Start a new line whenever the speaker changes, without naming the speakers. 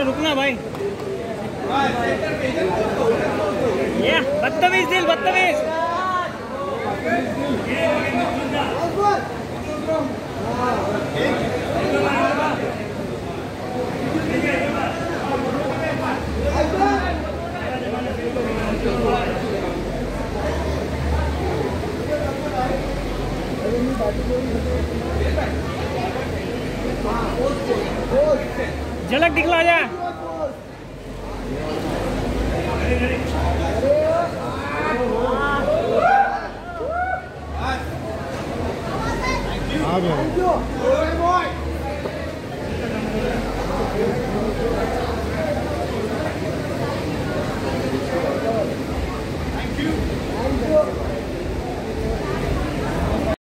अरे रुकना भाई। ये बदतमीज दिल बदतमीज हाँ झलक दिखला जाए आ गया।